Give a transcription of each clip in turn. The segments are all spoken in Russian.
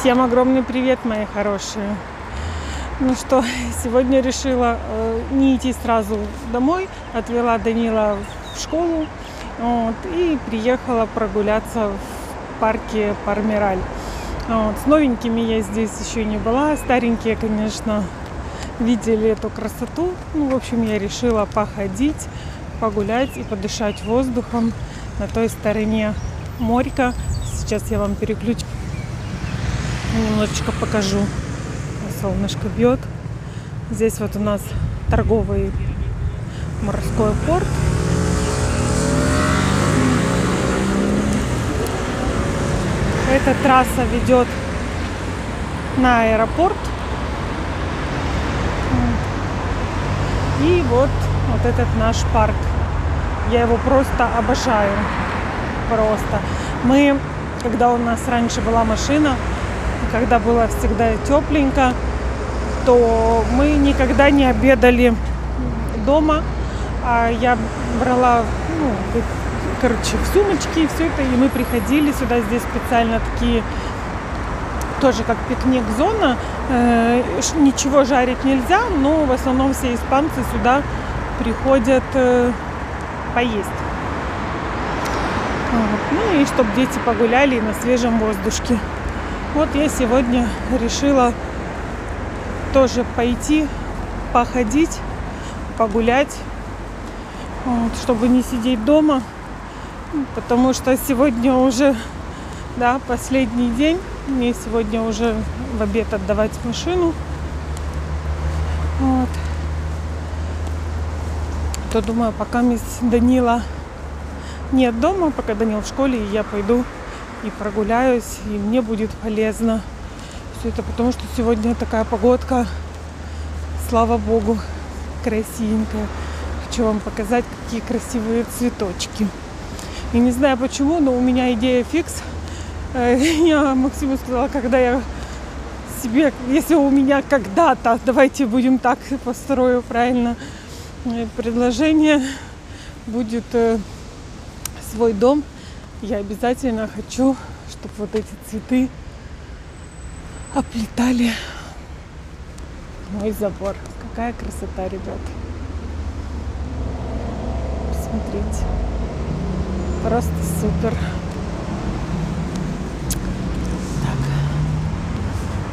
Всем огромный привет, мои хорошие. Ну что, сегодня решила э, не идти сразу домой, отвела Данила в школу вот, и приехала прогуляться в парке Пармираль. Вот, с новенькими я здесь еще не была, старенькие, конечно, видели эту красоту. Ну, в общем, я решила походить, погулять и подышать воздухом на той стороне морька. Сейчас я вам переключу немножечко покажу. Солнышко бьет. Здесь вот у нас торговый морской порт. Эта трасса ведет на аэропорт. И вот, вот этот наш парк. Я его просто обожаю. Просто. Мы, когда у нас раньше была машина, когда было всегда тепленько, то мы никогда не обедали дома. А я брала, ну, короче, в сумочки и все это, и мы приходили сюда, здесь специально такие тоже как пикник-зона. Э, ничего жарить нельзя, но в основном все испанцы сюда приходят э, поесть. Вот. Ну и чтобы дети погуляли на свежем воздушке. Вот я сегодня решила тоже пойти, походить, погулять, вот, чтобы не сидеть дома, потому что сегодня уже, да, последний день, мне сегодня уже в обед отдавать машину. Вот. То думаю, пока мисс Данила нет дома, пока Данил в школе, и я пойду и прогуляюсь, и мне будет полезно. Все это потому, что сегодня такая погодка, слава богу, красивенькая. Хочу вам показать, какие красивые цветочки. И не знаю почему, но у меня идея фикс. Э, я Максиму сказала, когда я себе, если у меня когда-то, давайте будем так построю правильно э, предложение, будет э, свой дом, я обязательно хочу, чтобы вот эти цветы оплетали мой забор. Какая красота, ребят. Посмотрите. Просто супер. Так.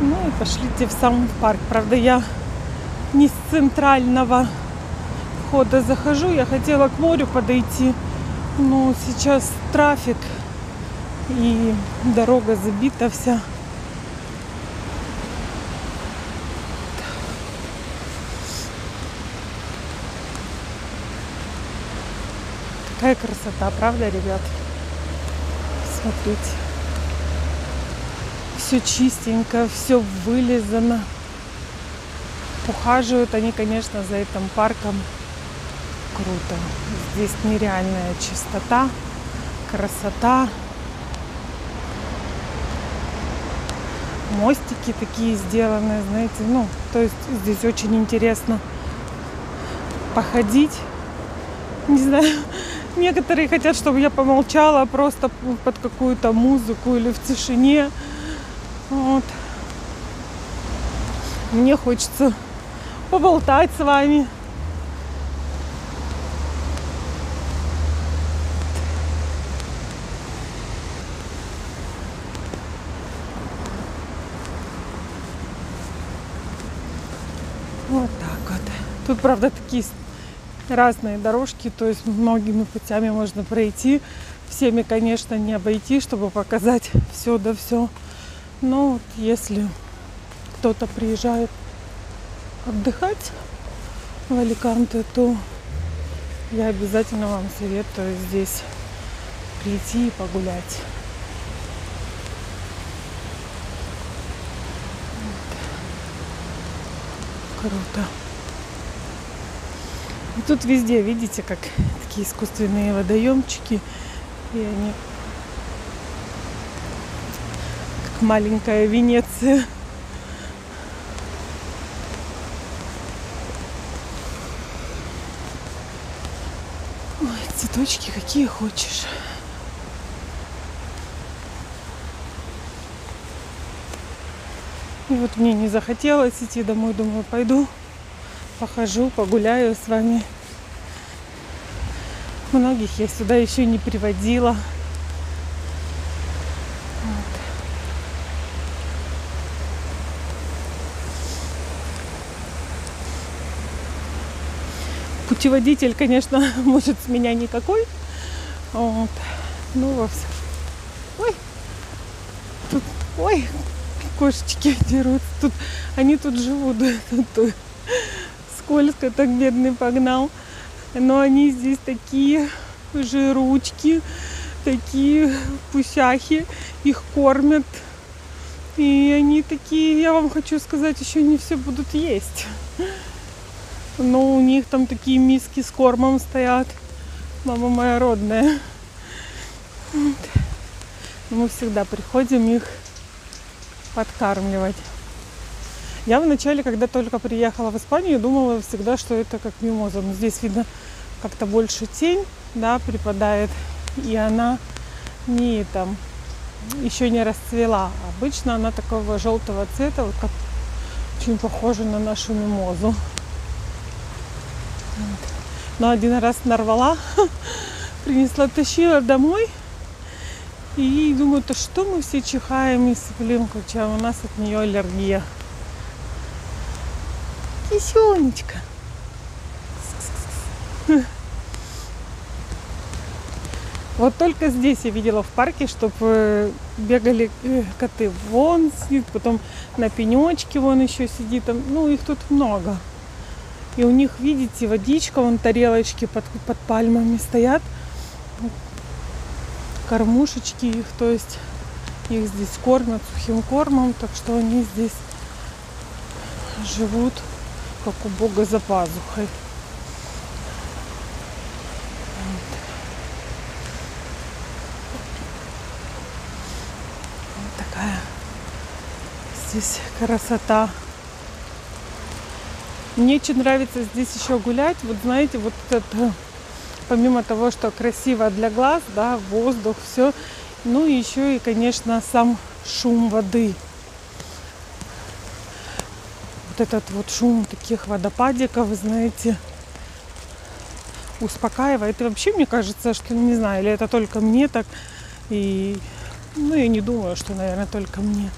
Ну и пошлите в сам парк. Правда, я не с центрального входа захожу. Я хотела к морю подойти. Но сейчас трафик и дорога забита вся. Какая красота, правда, ребят? Смотрите. Все чистенько, все вылезано. Ухаживают они, конечно, за этим парком круто. Здесь нереальная чистота, красота. Мостики такие сделаны, знаете, ну, то есть здесь очень интересно походить. Не знаю, некоторые хотят, чтобы я помолчала просто под какую-то музыку или в тишине. Вот. Мне хочется поболтать с вами. Вот так вот. Тут, правда, такие разные дорожки, то есть многими путями можно пройти. Всеми, конечно, не обойти, чтобы показать все да все. Но вот если кто-то приезжает отдыхать в Аликанте, то я обязательно вам советую здесь прийти и погулять. Круто. И тут везде, видите, как такие искусственные водоемчики. И они как маленькая Венеция. Ой, цветочки какие хочешь. И вот мне не захотелось идти домой, думаю, пойду, похожу, погуляю с вами. Многих я сюда еще не приводила. Вот. Путеводитель, конечно, может с меня никакой. Вот. Ну, во всем. Ой, тут, ой, кошечки дерутся. Тут, они тут живут. Тут, скользко так бедный погнал. Но они здесь такие жиручки, такие пусяхи. Их кормят. И они такие, я вам хочу сказать, еще не все будут есть. Но у них там такие миски с кормом стоят. Мама моя родная. Мы всегда приходим их подкармливать. Я вначале, когда только приехала в Испанию, думала всегда, что это как мимоза. Но здесь видно как-то больше тень, да, припадает, и она не там еще не расцвела. Обычно она такого желтого цвета, вот как очень похожа на нашу мимозу. Но один раз нарвала, принесла, тащила домой. И думаю, то что мы все чихаем и сыплем, хотя у нас от нее аллергия. Кисенечка. Вот только здесь я видела в парке, чтобы бегали э, коты. Вон сидит, потом на пенечке вон еще сидит. Там, ну, их тут много. И у них, видите, водичка, вон тарелочки под, под пальмами стоят. Кормушечки их, то есть их здесь кормят сухим кормом, так что они здесь живут как у Бога за пазухой. Вот такая здесь красота. Мне очень нравится здесь еще гулять. Вот знаете, вот это, помимо того, что красиво для глаз, да, воздух, все, ну и еще и, конечно, сам шум воды. Вот этот вот шум таких водопадиков, знаете, успокаивает. И вообще, мне кажется, что, не знаю, или это только мне так, и, ну, я не думаю, что, наверное, только мне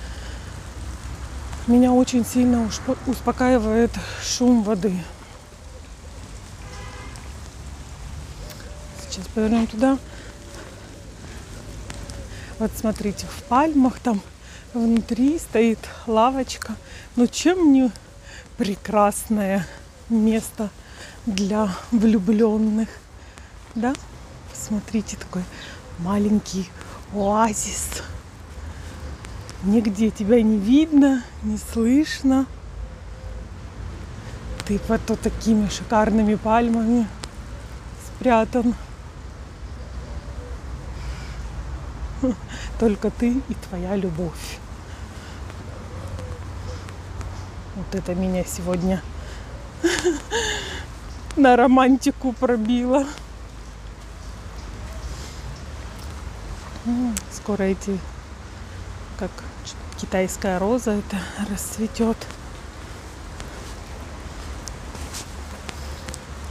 меня очень сильно успокаивает шум воды. Сейчас повернем туда. Вот смотрите, в пальмах там внутри стоит лавочка. Ну чем не прекрасное место для влюбленных, да? Посмотрите, такой маленький оазис. Нигде тебя не видно, не слышно. Ты под то такими шикарными пальмами спрятан. Только ты и твоя любовь. Вот это меня сегодня на романтику пробило. Скоро эти как китайская роза это расцветет.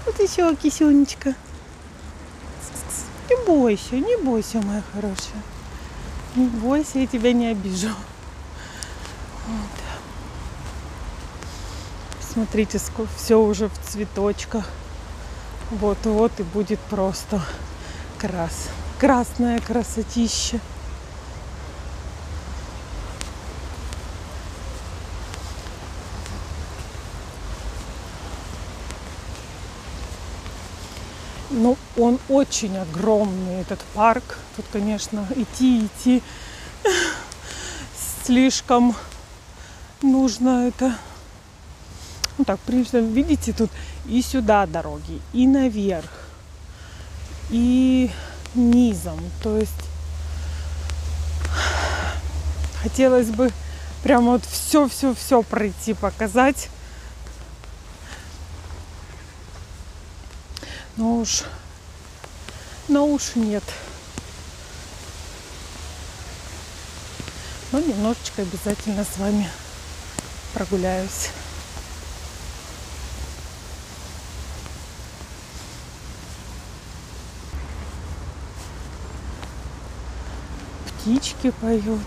Вот еще кисюнечка. Не бойся, не бойся, моя хорошая. Не бойся, я тебя не обижу. Вот. Смотрите, все уже в цветочках. Вот-вот и будет просто крас. Красная красотища. Ну, он очень огромный, этот парк. Тут, конечно, идти, идти слишком нужно это. Ну так, прежде видите, тут и сюда дороги, и наверх, и низом. То есть хотелось бы прямо вот все-все-все пройти, показать. Но уж, но уж нет. Но немножечко обязательно с вами прогуляюсь. Птички поют.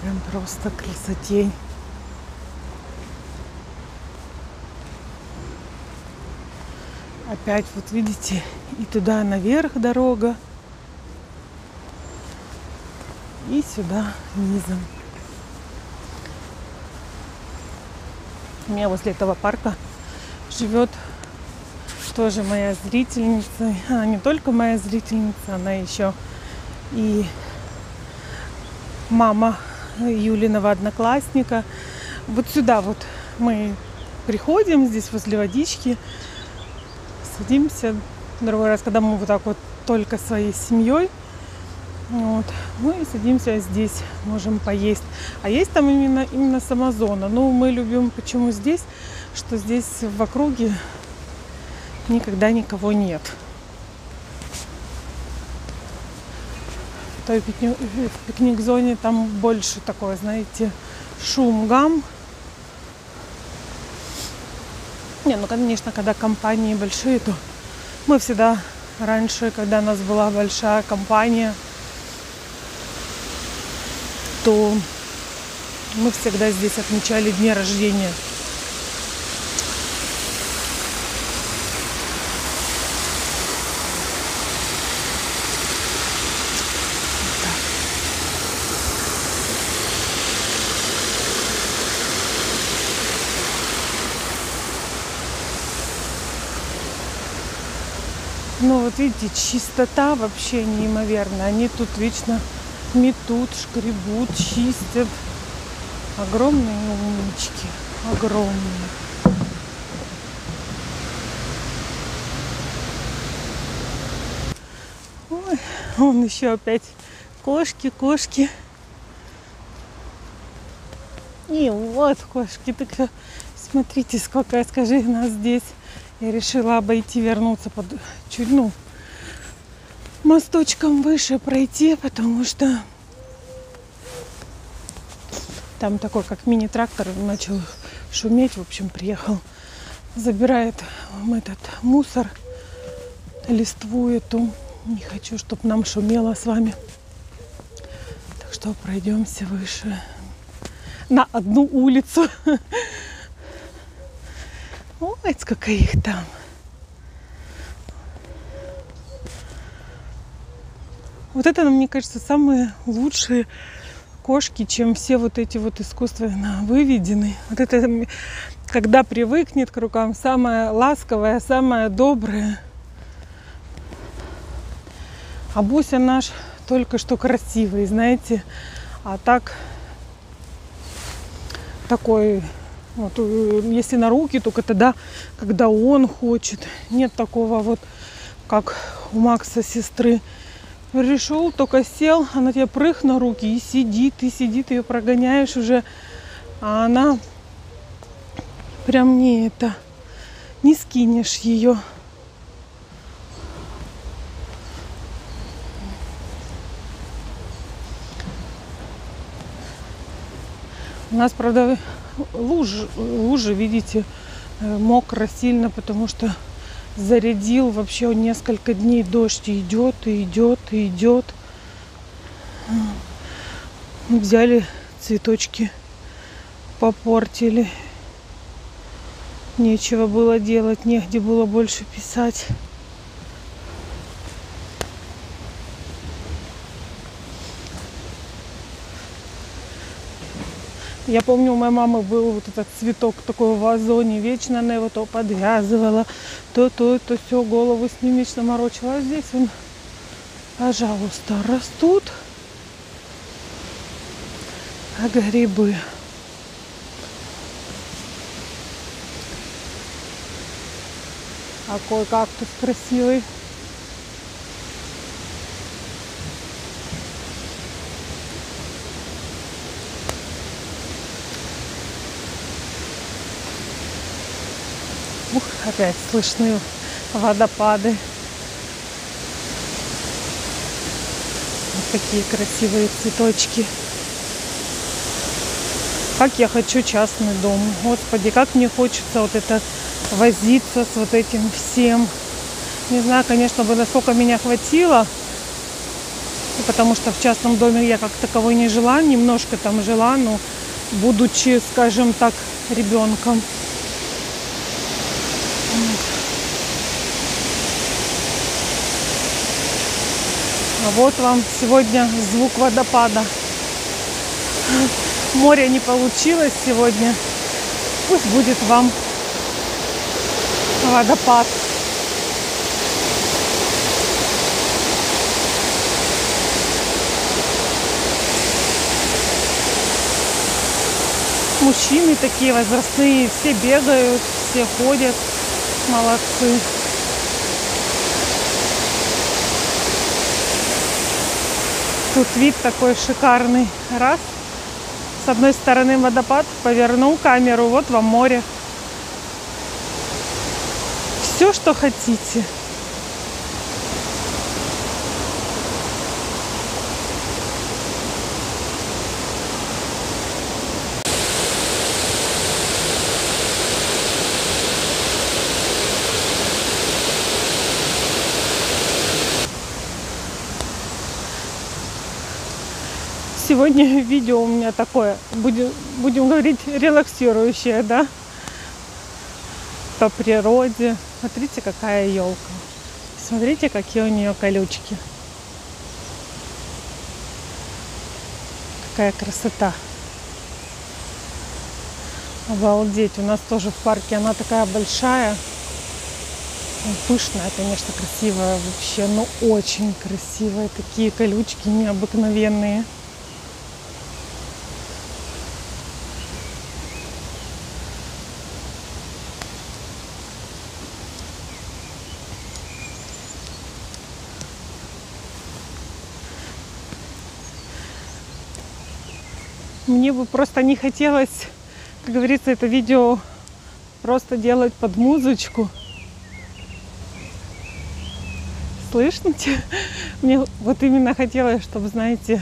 Прям просто красотень. Опять вот видите, и туда наверх дорога, и сюда низом. У меня возле этого парка живет тоже моя зрительница. Она не только моя зрительница, она еще и мама Юлиного одноклассника. Вот сюда вот мы приходим, здесь возле водички, садимся. Другой раз, когда мы вот так вот только своей семьей, вот, мы садимся здесь, можем поесть. А есть там именно, именно сама зона. Ну, мы любим, почему здесь, что здесь в округе никогда никого нет. Той пикник, пикник-зоне там больше такое, знаете, шум, гам. Не, ну, конечно, когда компании большие, то мы всегда раньше, когда у нас была большая компания, то мы всегда здесь отмечали дни рождения. Видите, чистота вообще неимоверная. Они тут вечно метут, шкребут, чистят. Огромные умнички. Огромные. Ой, он еще опять кошки, кошки. И вот кошки. Так смотрите, сколько, скажи, нас здесь я решила обойти, вернуться под чуть, ну, мосточком выше пройти, потому что там такой, как мини-трактор, начал шуметь, в общем, приехал, забирает этот мусор, листву эту. Не хочу, чтобы нам шумело с вами. Так что пройдемся выше на одну улицу. Ой, сколько их там. Вот это, мне кажется, самые лучшие кошки, чем все вот эти вот искусственно выведены. Вот это, когда привыкнет к рукам, самое ласковое, самое доброе. А Буся наш только что красивый, знаете. А так такой вот, э, если на руки, только тогда, когда он хочет. Нет такого вот, как у Макса сестры. Пришел, только сел, она тебе прых на руки и сидит, и сидит, ее прогоняешь уже. А она прям не это, не скинешь ее. У нас, правда, луж, лужи, видите, э, мокро сильно, потому что зарядил вообще несколько дней дождь идет и идет и идет. Взяли цветочки, попортили. Нечего было делать, негде было больше писать. Я помню, у моей мамы был вот этот цветок такой в вазоне. Вечно она его то подвязывала, то то, то все, голову с ним вечно морочила. А здесь он, пожалуйста, растут. А грибы. Какой кактус красивый. Опять слышны водопады. Вот такие красивые цветочки. Как я хочу частный дом. Господи, как мне хочется вот это возиться с вот этим всем. Не знаю, конечно, бы насколько меня хватило, потому что в частном доме я как таковой не жила, немножко там жила, но будучи, скажем так, ребенком. Вот вам сегодня звук водопада. Море не получилось сегодня. Пусть будет вам водопад. Мужчины такие возрастные, все бегают, все ходят, молодцы. Тут вид такой шикарный. Раз. С одной стороны водопад, повернул камеру, вот вам море. Все, что хотите. Сегодня видео у меня такое, будем, будем говорить, релаксирующее, да? По природе. Смотрите, какая елка. Смотрите, какие у нее колючки. Какая красота. Обалдеть. У нас тоже в парке она такая большая. Пышная, конечно, красивая вообще, но очень красивая. Такие колючки необыкновенные. Мне бы просто не хотелось, как говорится, это видео просто делать под музычку. Слышно? Мне вот именно хотелось, чтобы, знаете,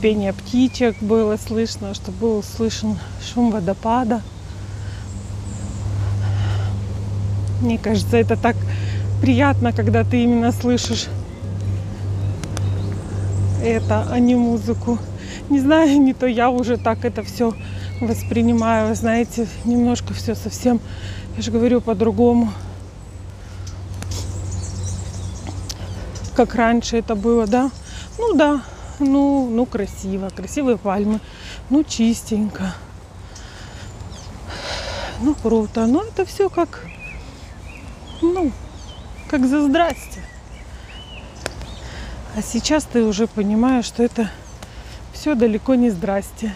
пение птичек было слышно, чтобы был слышен шум водопада. Мне кажется, это так приятно, когда ты именно слышишь это, а не музыку не знаю, не то я уже так это все воспринимаю, знаете, немножко все совсем, я же говорю, по-другому. Как раньше это было, да? Ну да, ну, ну красиво, красивые пальмы, ну чистенько, ну круто, но это все как, ну, как за здрасте. А сейчас ты уже понимаешь, что это все далеко не здрасте.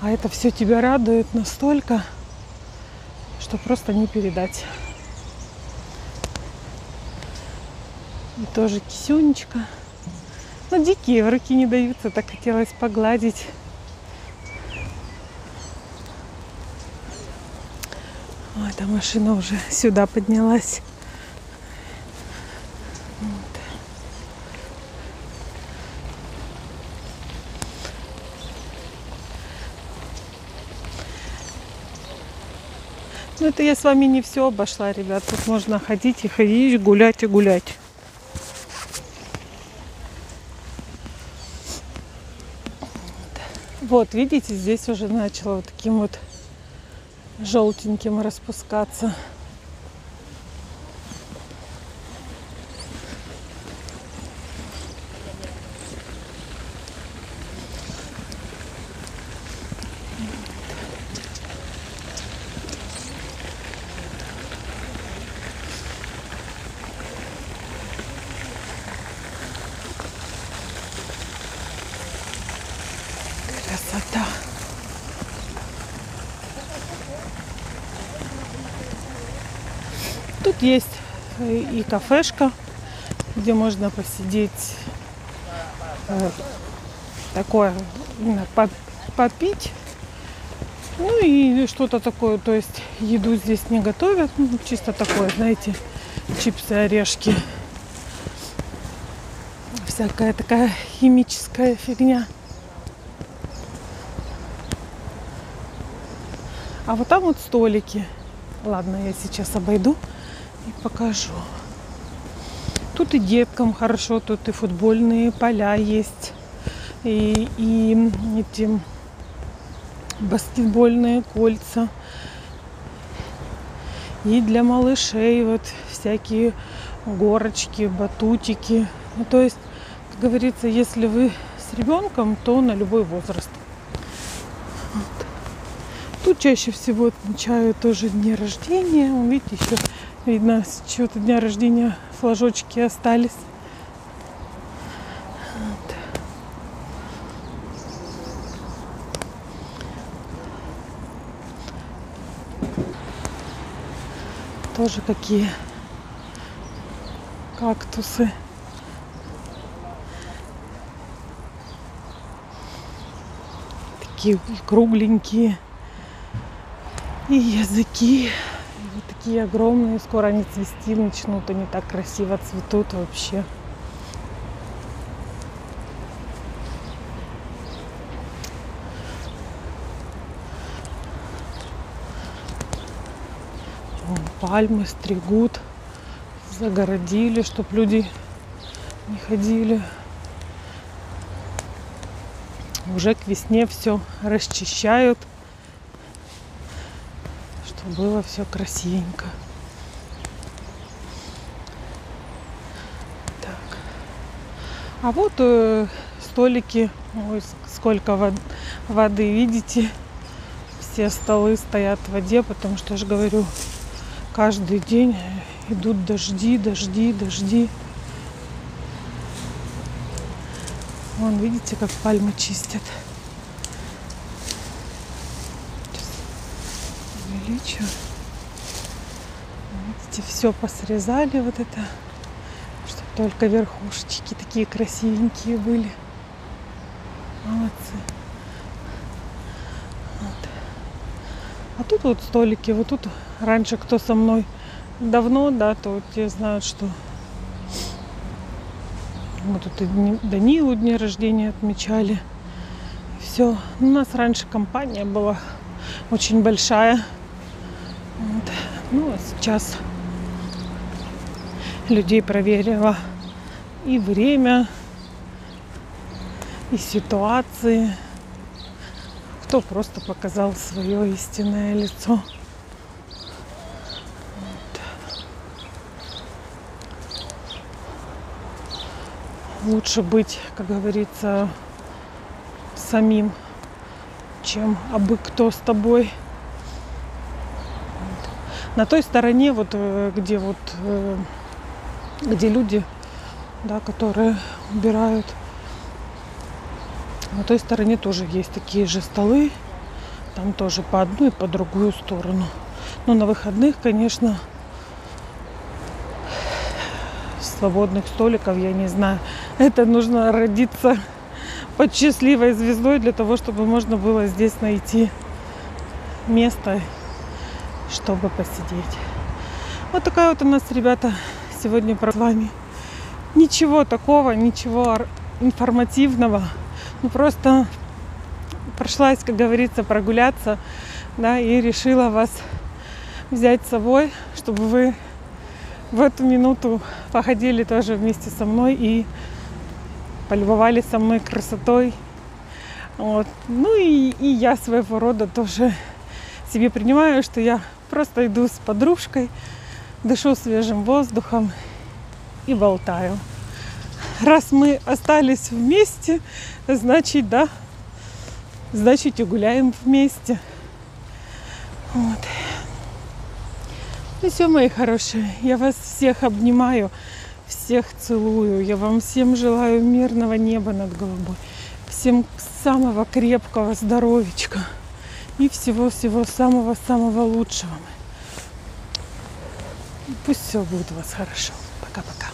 А это все тебя радует настолько, что просто не передать. И тоже кисюнечка. Ну, дикие в руки не даются, так хотелось погладить. О, эта машина уже сюда поднялась. Ну это я с вами не все обошла, ребят. Тут можно ходить и ходить, гулять и гулять. Вот, видите, здесь уже начало вот таким вот желтеньким распускаться. красота. Тут есть и кафешка, где можно посидеть э, такое, попить. Ну и что-то такое, то есть еду здесь не готовят, ну, чисто такое, знаете, чипсы, орешки. Всякая такая химическая фигня. А вот там вот столики. Ладно, я сейчас обойду и покажу. Тут и деткам хорошо, тут и футбольные поля есть, и, и эти баскетбольные кольца. И для малышей вот всякие горочки, батутики. Ну, то есть, как говорится, если вы с ребенком, то на любой возраст. Вот. Тут чаще всего отмечают тоже дни рождения. Видите, еще видно, с чего-то дня рождения флажочки остались. Тоже какие кактусы. Такие кругленькие. И языки такие огромные. Скоро они цвести начнут. Они так красиво цветут вообще. Вон пальмы стригут, загородили, чтобы люди не ходили. Уже к весне все расчищают чтобы было все красивенько. Так. А вот э, столики, ой, сколько вод, воды, видите? Все столы стоят в воде, потому что, я же говорю, каждый день идут дожди, дожди, дожди. Вон, видите, как пальмы чистят. Увеличу. Видите, все посрезали вот это, чтобы только верхушечки такие красивенькие были. Молодцы. Вот. А тут вот столики, вот тут раньше кто со мной давно, да, то вот те знают, что мы тут и Данилу дни рождения отмечали. Все. У нас раньше компания была очень большая. Вот. Ну, а сейчас людей проверила и время, и ситуации. Кто просто показал свое истинное лицо. Лучше быть, как говорится, самим, чем абы кто с тобой на той стороне, вот э, где вот э, где люди, да, которые убирают, на той стороне тоже есть такие же столы. Там тоже по одну и по другую сторону. Но на выходных, конечно, свободных столиков, я не знаю. Это нужно родиться под счастливой звездой для того, чтобы можно было здесь найти место чтобы посидеть. Вот такая вот у нас, ребята, сегодня про вами. Ничего такого, ничего информативного. Ну, просто прошлась, как говорится, прогуляться, да, и решила вас взять с собой, чтобы вы в эту минуту походили тоже вместе со мной и полюбовали со мной красотой. Вот. Ну и, и я своего рода тоже себе принимаю, что я Просто иду с подружкой, дышу свежим воздухом и болтаю. Раз мы остались вместе, значит, да, значит и гуляем вместе. Вот. Ну все, мои хорошие, я вас всех обнимаю, всех целую. Я вам всем желаю мирного неба над головой. Всем самого крепкого здоровечка и всего-всего самого-самого лучшего. Пусть все будет у вас хорошо. Пока-пока.